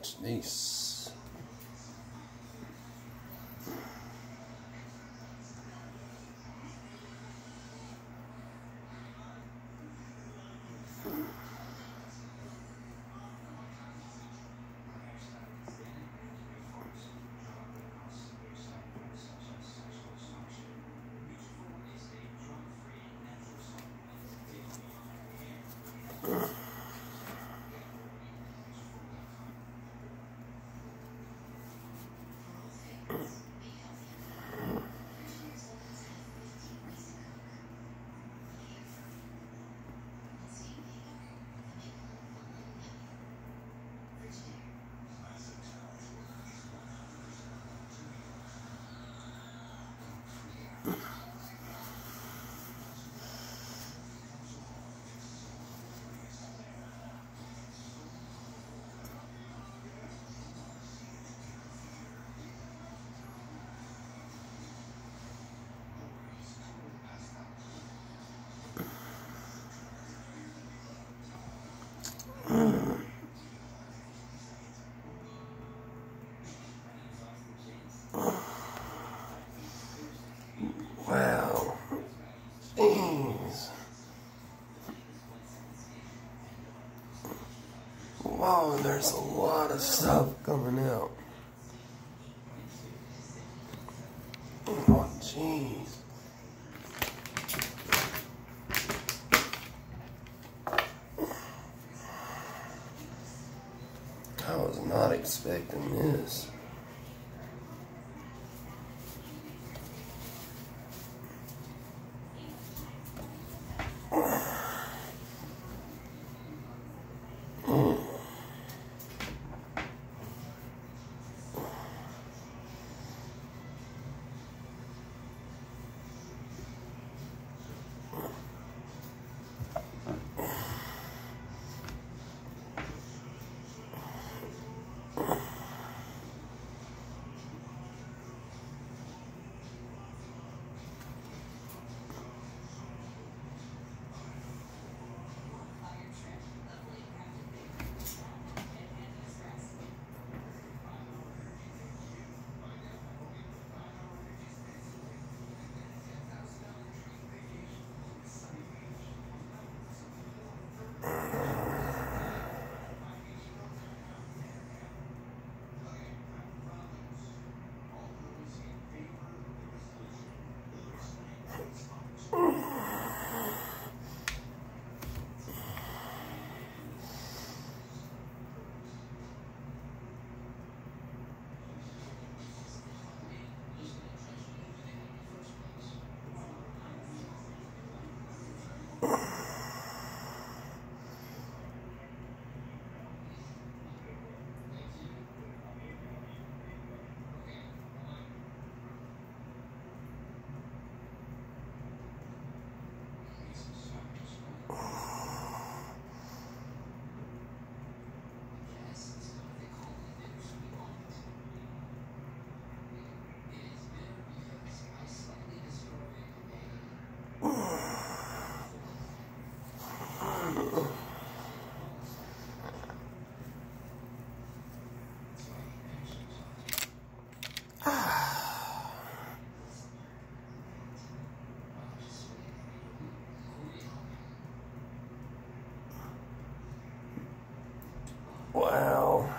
This. Wow. Jeez. Wow, there's a lot of stuff coming out. Oh, jeez. I was not expecting this. Wow.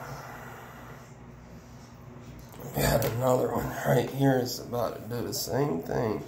We have another one right here is about to do the same thing.